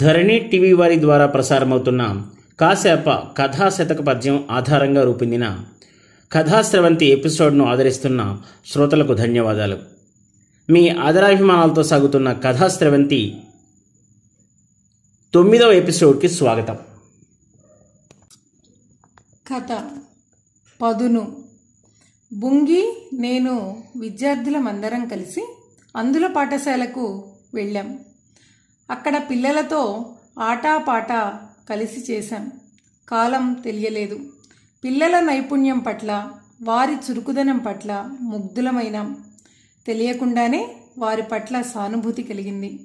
ధరణి TV వారి ద్వారా ప్రసారమవుతున్న కాసేప కథాశతక పద్యం ఆధారంగా రూపొందిన కథాశ్రవంతి ఎపిసోడ్ను ఆదరిస్తున్న శ్రోతలకు ధన్యవాదాలు. మీ ఆదరాభిమానాలతో సాగుతున్న కథాశ్రవంతి తొమ్మిదవ ఎపిసోడ్కి స్వాగతం. కథ పదును. బుంగి నేను విద్యార్థులమందరం కలిసి అందుల పాఠశాలకు వెళ్ళాం. అక్కడ పిల్లలతో ఆటాపాట కలిసి చేశాం. కాలం తెలియలేదు. పిల్లల నైపుణ్యం పట్ల వారి చురుకుదనం పట్ల ముగ్ధులమైనాం. తెలియకుండానే వారి పట్ల సానుభూతి కలిగింది.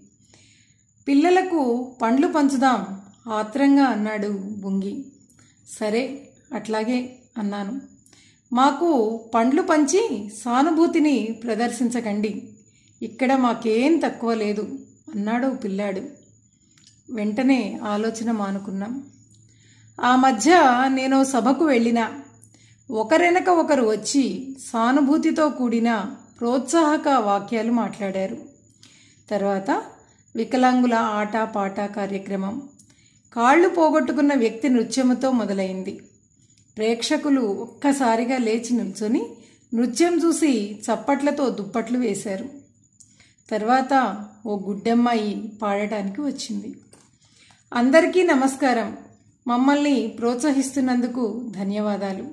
పిల్లలకు పండ్లు పంచుదాం ఆత్రంగా అన్నాడు బుంగి. సరే అట్లాగే అన్నాను. మాకు పండ్లు పంచి సానుభూతిని ప్రదర్శించకండి. ఇక్కడ మాకేం తక్కువ లేదు. అన్నాడు పిల్లాడు. వెంటనే ఆలోచన మానుకున్నాం. ఆ మధ్య నేను సభకు వెళ్ళినా ఒకరెనక ఒకరు వచ్చి సానుభూతితో కూడిన ప్రోత్సాహక వాక్యాలు మాట్లాడారు. తర్వాత వికలాంగుల ఆట పాట కార్యక్రమం కాళ్ళు పోగొట్టుకున్న వ్యక్తి నృత్యముతో మొదలైంది. ప్రేక్షకులు ఒక్కసారిగా లేచి నిల్చొని నృత్యం చూసి చప్పట్లతో దుప్పట్లు వేశారు. తర్వాత ఓ గుడ్డమ్మాయి పాడటానికి వచ్చింది. అందరికీ నమస్కారం. మమ్మల్ని ప్రోత్సహిస్తున్నందుకు ధన్యవాదాలు.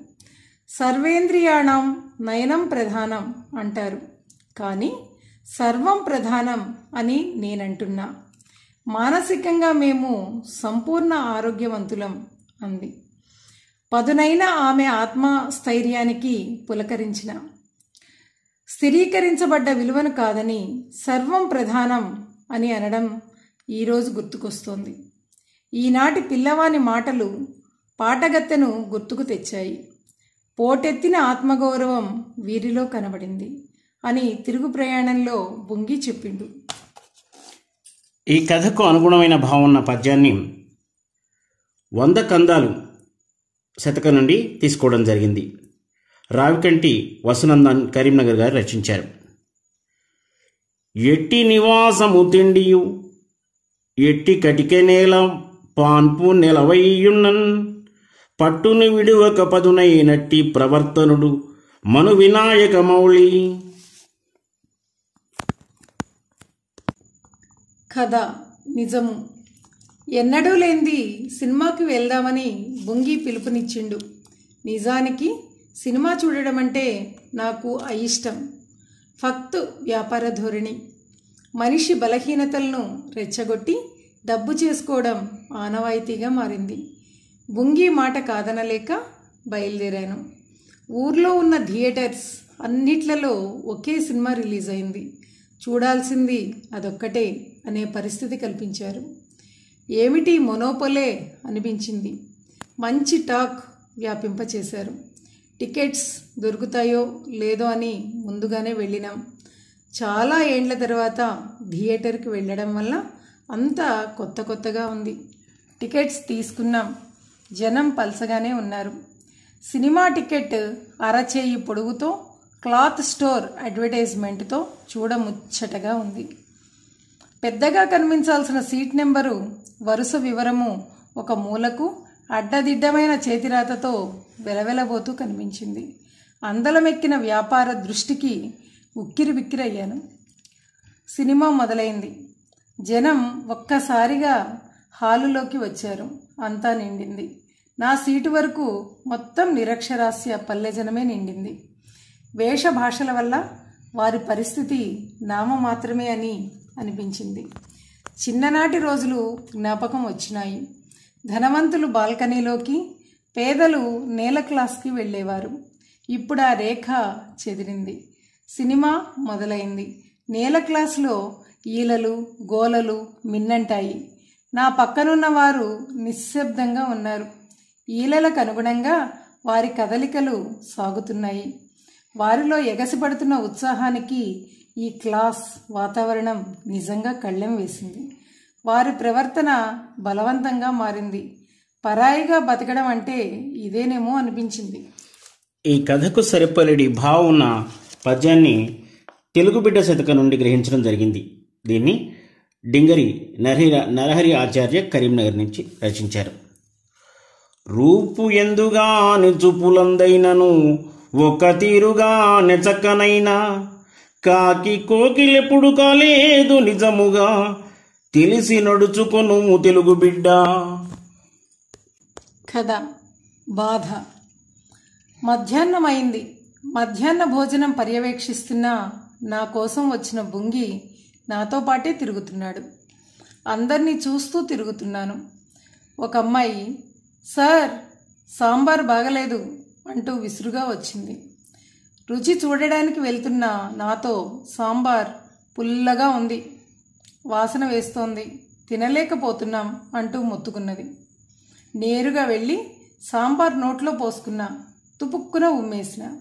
సర్వేంద్రియాణం నయనం ప్రధానం అంటారు. కానీ సర్వం ప్రధానం అని నేనంటున్నా. మానసికంగా మేము సంపూర్ణ ఆరోగ్యవంతులం అంది. పదునైన ఆమె ఆత్మస్థైర్యానికి పులకరించిన స్థిరీకరించబడ్డ విలువను కాదని సర్వం ప్రధానం అని అనడం ఈరోజు గుర్తుకొస్తోంది. ఈనాటి పిల్లవాని మాటలు పాటగత్తెను గుర్తుకు తెచ్చాయి. పోటెత్తిన ఆత్మగౌరవం వీరిలో కనబడింది అని తిరుగు ప్రయాణంలో బుంగి చెప్పిండు. ఈ కథకు అనుగుణమైన భావం ఉన్న పద్యాన్ని వంద కందాలు శతకం నుండి తీసుకోవడం జరిగింది. రావికంటి వసునందన్ కరీంనగర్ గారు రచించారు. ఎట్టి నివాసము తిండియు ఎట్టి కటిక నేల పాన్పు నెలవయ్యున్నన్ పట్టును విడువక పదునైనట్టి ప్రవర్తనుడు మను వినాయక మౌళి. కథ నిజము. ఎన్నడూ లేంది సినిమాకి వెళ్దామని బుంగి పిలుపునిచ్చిండు. నిజానికి సినిమా చూడడం అంటే నాకు అయిష్టం. ఫక్తు వ్యాపార ధోరణి. మనిషి బలహీనతలను రెచ్చగొట్టి డబ్బు చేసుకోవడం ఆనవాయితీగా మారింది. బుంగి మాట కాదనలేక బయలుదేరాను. ఊర్లో ఉన్న థియేటర్స్ అన్నిట్లలో ఒకే సినిమా రిలీజ్ అయింది. చూడాల్సింది అదొక్కటే అనే పరిస్థితి కల్పించారు. ఏమిటి మొనోపొలే అనిపించింది. మంచి టాక్ వ్యాపింపచేశారు. టికెట్స్ దొరుకుతాయో లేదో అని ముందుగానే వెళ్ళినాం. చాలా ఏండ్ల తర్వాత థియేటర్కి వెళ్ళడం వల్ల అంతా కొత్త కొత్తగా ఉంది. టికెట్స్ తీసుకున్నాం. జనం పలసగానే ఉన్నారు. సినిమా టికెట్ అరచేయి పొడుగుతో క్లాత్ స్టోర్ అడ్వర్టైజ్మెంట్తో చూడముచ్చటగా ఉంది. పెద్దగా కనిపించాల్సిన సీట్ నెంబరు వరుస వివరము ఒక మూలకు అడ్డదిడ్డమైన చేతిరాతతో వెలవెలబోతూ కనిపించింది. అందలమెక్కిన వ్యాపార దృష్టికి ఉక్కిరి బిక్కిరయ్యాను. సినిమా మొదలైంది. జనం ఒక్కసారిగా హాలులోకి వచ్చారు. అంతా నిండింది. నా సీటు వరకు మొత్తం నిరక్షరాస్య పల్లెజనమే నిండింది. వేషభాషల వల్ల వారి పరిస్థితి నామ మాత్రమే అని అనిపించింది. చిన్ననాటి రోజులు జ్ఞాపకం వచ్చినాయి. ధనవంతులు బాల్కనీలోకి పేదలు నేల క్లాస్కి వెళ్ళేవారు. ఇప్పుడు ఆ రేఖ చెదిరింది. సినిమా మొదలైంది. నేల క్లాస్లో ఈలలు గోలలు మిన్నంటాయి. నా పక్కనున్న వారు నిశ్శబ్దంగా ఉన్నారు. ఈలలకు అనుగుణంగా వారి కదలికలు సాగుతున్నాయి. వారిలో ఎగసిపడుతున్న ఉత్సాహానికి ఈ క్లాస్ వాతావరణం నిజంగా కళ్ళెం వేసింది. వారి ప్రవర్తన బలవంతంగా మారింది. పరాయిగా బతకడం అంటే ఇదేనేమో అనిపించింది. ఈ కథకు సరిపలేడి భావున పద్యాన్ని తెలుగు బిడ్డ శతక నుండి గ్రహించడం జరిగింది. దీన్ని డింగరి నరహరి నరహరి ఆచార్య కరీంనగర్ నుంచి రచించారు. రూపు ఎందుగాని చూపులందైనను ఒక తీరుగా నెచక్కనైనా కాకి కోకిలెప్పుడు కాలేదు నిజముగా తెలిసి నడుచుకొను తెలుగు బిడ్డ. కథ బాధ. మధ్యాహ్నమైంది. మధ్యాహ్న భోజనం పర్యవేక్షిస్తున్న నా కోసం వచ్చిన బుంగి నాతో పాటే తిరుగుతున్నాడు. అందరినీ చూస్తూ తిరుగుతున్నాను. ఒక అమ్మాయి సార్ సాంబార్ బాగలేదు అంటూ విసురుగా వచ్చింది. రుచి చూడడానికి వెళ్తున్న నాతో సాంబార్ పుల్లగా ఉంది. వాసన వేస్తోంది. తినలేకపోతున్నాం అంటూ మొత్తుకున్నది. నేరుగా వెళ్ళి సాంబార్ నోట్లో పోసుకున్నా తుపుక్కున ఉమ్మేసిన.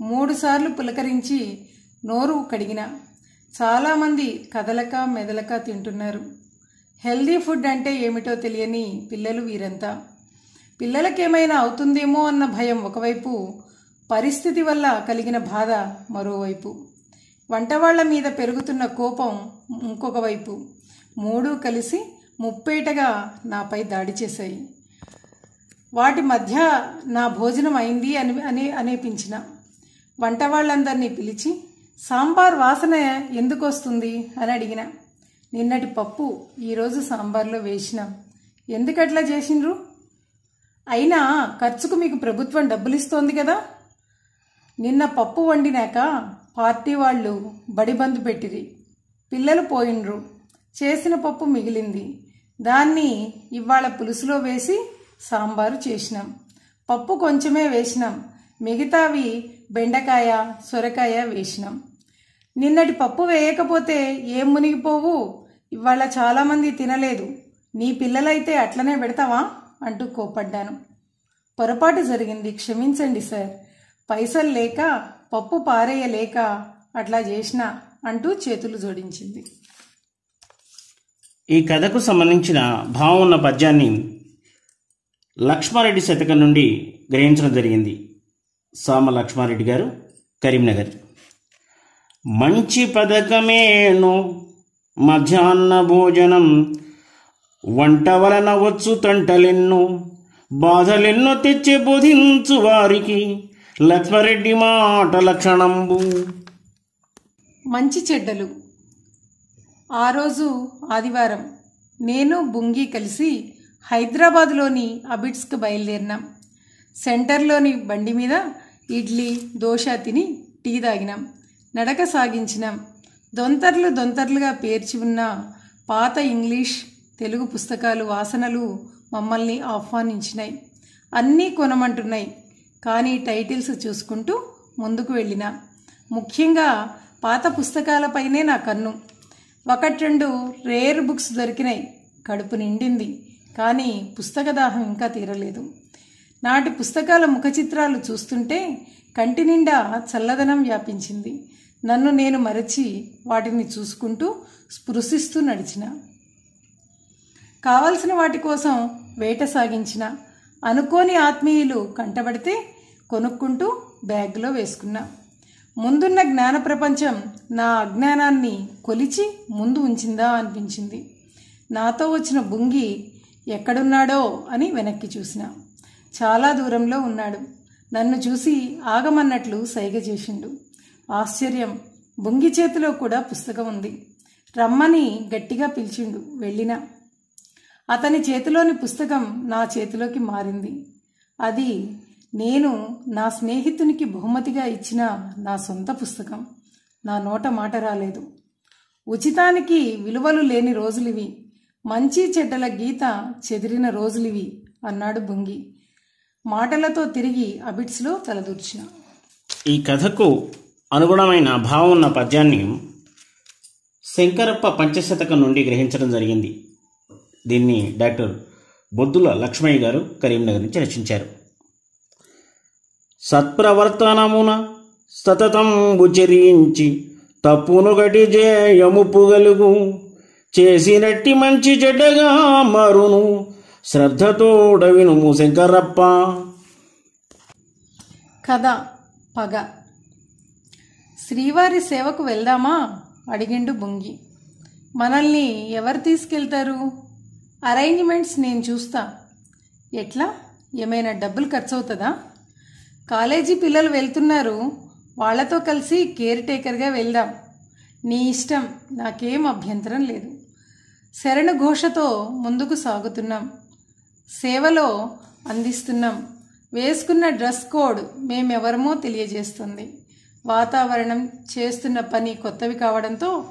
మూడుసార్లు పులకరించి నోరు కడిగిన చాలామంది కదలక మెదలక తింటున్నారు. హెల్దీ ఫుడ్ అంటే ఏమిటో తెలియని పిల్లలు వీరంతా. పిల్లలకేమైనా అవుతుందేమో అన్న భయం ఒకవైపు పరిస్థితి వల్ల కలిగిన బాధ మరోవైపు. వంటవాళ్ళ మీద పెరుగుతున్న కోపం ఇంకొక వైపు. మూడు కలిసి ముప్పేటగా నాపై దాడి చేశాయి. వాటి మధ్య నా భోజనం అయింది అని అని అనిపించిన. వంట వాళ్ళందరినీ పిలిచి సాంబార్ వాసన ఎందుకు వస్తుంది అని అడిగిన. నిన్నటి పప్పు ఈరోజు సాంబార్లో వేసినాం. ఎందుకట్లా చేసిండ్రు? అయినా ఖర్చుకు మీకు ప్రభుత్వం డబ్బులు ఇస్తోంది కదా? నిన్న పప్పు వండినాక పార్టీ వాళ్ళు బడిబందు పెట్టిరి. పిల్లలు పోయిండ్రు. చేసిన పప్పు మిగిలింది. దాన్ని ఇవాళ పులుసులో వేసి సాంబారు చేసినాం. పప్పు కొంచెమే వేసినాం. మిగతావి బెండకాయ సొరకాయ వేసినాం. నిన్నటి పప్పు వేయకపోతే ఏం మునిగిపోవు? ఇవాళ చాలామంది తినలేదు. నీ పిల్లలైతే అట్లనే పెడతావా? అంటూ కోపడ్డాను పొరపాటు జరిగింది. క్షమించండి సార్. పైసలు లేక పప్పు పారేయలేక అట్లా చేసిన అంటూ చేతులు జోడించింది. ఈ కథకు సంబంధించిన భావం ఉన్న పద్యాన్ని లక్ష్మారెడ్డి శతకం నుండి గ్రహించడం జరిగింది. సామ లక్ష్మారెడ్డి గారు కరీంనగర్. మంచి పథకమేను. మధ్యాహ్న భోజనం వంట వలన వచ్చు తంటలెన్నో. బాధలెన్నో తెచ్చి బోధించు వారికి. లక్ష్మరెడ్డి మాట లక్షణంబు. మంచి చెడ్డలు. ఆ రోజు ఆదివారం నేను బుంగి కలిసి హైదరాబాద్లోని అబిడ్స్కి బయలుదేరినాం. సెంటర్లోని బండి మీద ఇడ్లీ దోశ తిని టీ తాగినాం. నడక సాగించినాం. దొంతర్లు దొంతర్లుగా పేర్చి ఉన్న పాత ఇంగ్లీష్ తెలుగు పుస్తకాలు వాసనలు మమ్మల్ని ఆహ్వానించినాయి. అన్నీ కొనమంటున్నాయి. కానీ టైటిల్స్ చూసుకుంటూ ముందుకు వెళ్ళిన. ముఖ్యంగా పాత పుస్తకాలపైనే నా కన్ను. ఒకటి రెండు రేర్ బుక్స్ దొరికినాయి. కడుపు నిండింది. కానీ పుస్తక దాహం ఇంకా తీరలేదు. నాటి పుస్తకాల ముఖ చిత్రాలు చూస్తుంటే కంటి నిండా చల్లదనం వ్యాపించింది. నన్ను నేను మరచి వాటిని చూసుకుంటూ స్పృశిస్తూ నడిచిన. కావలసిన వాటి కోసం వేట సాగించిన. అనుకోని ఆత్మీయులు కంటబడితే కొనుక్కుంటూ బ్యాగ్లో వేసుకున్నా. ముందున్న జ్ఞాన ప్రపంచం నా అజ్ఞానాన్ని కొలిచి ముందు ఉంచిందా అనిపించింది. నాతో వచ్చిన బుంగి ఎక్కడున్నాడో అని వెనక్కి చూసిన. చాలా దూరంలో ఉన్నాడు. నన్ను చూసి ఆగమన్నట్లు సైగ చేసిండు. ఆశ్చర్యం. బుంగి చేతిలో కూడా పుస్తకం ఉంది. రమ్మని గట్టిగా పిలిచిండు. వెళ్ళిన. అతని చేతిలోని పుస్తకం నా చేతిలోకి మారింది. అది నేను నా స్నేహితునికి బహుమతిగా ఇచ్చిన నా సొంత పుస్తకం. నా నోట మాట రాలేదు. ఉచితానికి విలువలు లేని రోజులివి. మంచి చెడ్డల గీత చెదిరిన రోజులివి అన్నాడు బుంగి. మాటలతో తిరిగి అబిట్స్లో తలదూర్చిన ఈ కథకు అనుగుణమైన భావం ఉన్న పద్యాన్ని శంకరప్ప పంచశతకం నుండి గ్రహించడం జరిగింది. దీన్ని డాక్టర్ బొద్దుల లక్ష్మయ్య గారు కరీంనగర్ నుంచి రచించారు. సత్ప్రవర్తనమున సతతంబుచరించి చెరించి తప్పును జయము పుగలుగు. చేసినట్టి మంచి చెడ్డగా మరును. శ్రద్ధతోడవినుము శంకరప్ప. కథ పగ. శ్రీవారి సేవకు వెళ్దామా? అడిగిండు బొంగి. మనల్ని ఎవరు తీసుకెళ్తారు? అరేంజ్మెంట్స్ నేను చూస్తా. ఎట్లా? ఏమైనా డబ్బులు ఖర్చు అవుతుందా కాలేజీ పిల్లలు వెళ్తున్నారు. వాళ్ళతో కలిసి కేర్ టేకర్గా వెళ్దాం. నీ ఇష్టం. నాకేం అభ్యంతరం లేదు. శరణ ఘోషతో ముందుకు సాగుతున్నాం. సేవలో అందిస్తున్నాం. వేసుకున్న డ్రెస్ కోడ్ మేమెవరమో తెలియజేస్తుంది. వాతావరణం చేస్తున్న పని కొత్తవి కావడంతో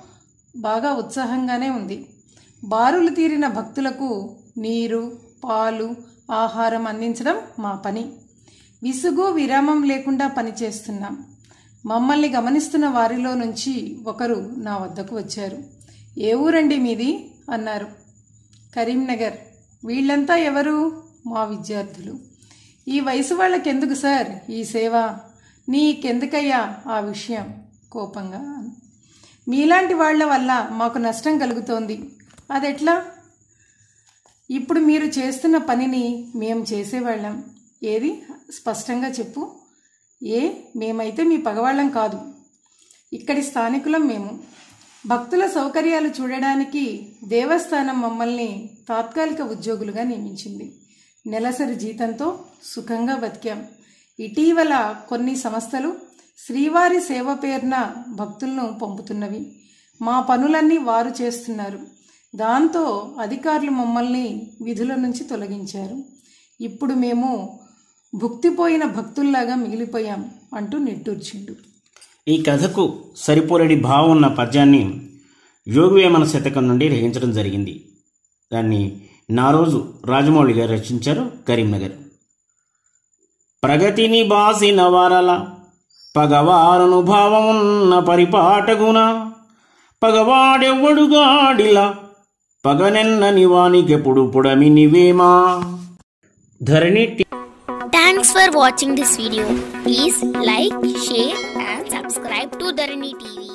బాగా ఉత్సాహంగానే ఉంది. బారులు తీరిన భక్తులకు నీరు పాలు ఆహారం అందించడం మా పని. విసుగు విరామం లేకుండా పనిచేస్తున్నాం. మమ్మల్ని గమనిస్తున్న వారిలో నుంచి ఒకరు నా వద్దకు వచ్చారు. ఏ ఊరండి మీది? అన్నారు. కరీంనగర్. వీళ్ళంతా ఎవరు? మా విద్యార్థులు. ఈ వయసు వాళ్ళకెందుకు సార్ ఈ సేవ? నీకెందుకయ్యా ఆ విషయం? కోపంగా. మీలాంటి వాళ్ళ వల్ల మాకు నష్టం కలుగుతోంది. అదెట్లా? ఇప్పుడు మీరు చేస్తున్న పనిని మేము చేసేవాళ్ళం. ఏది? స్పష్టంగా చెప్పు. ఏ? మేమైతే మీ పగవాళ్ళం కాదు. ఇక్కడి స్థానికులం మేము. భక్తుల సౌకర్యాలు చూడడానికి దేవస్థానం మమ్మల్ని తాత్కాలిక ఉద్యోగులుగా నియమించింది. నెలసరి జీతంతో సుఖంగా బతికాం. ఇటీవల కొన్ని సంస్థలు శ్రీవారి సేవ పేరున భక్తులను పంపుతున్నవి. మా పనులన్నీ వారు చేస్తున్నారు. దాంతో అధికారులు మమ్మల్ని విధుల నుంచి తొలగించారు. ఇప్పుడు మేము భుక్తిపోయిన భక్తుల్లాగా మిగిలిపోయాం అంటూ నిట్టూర్చిండు. ఈ కథకు సరిపోలేని భావం ఉన్న పద్యాన్ని యోగివేమన శతకం నుండి రచించడం జరిగింది. దాన్ని నా రోజు రాజమౌళి గారు రచించారు కరీంనగర్. ప్రగతిని బాసిన వారల పగవారనుభావమున్న పరిపాటగున పగవాడెవ్వడుగాడిలా పగనెన్నని వానికెప్పుడు పుడమి నివేమా ధరణి టి- for watching this video. Please like, share and subscribe to Dharani TV.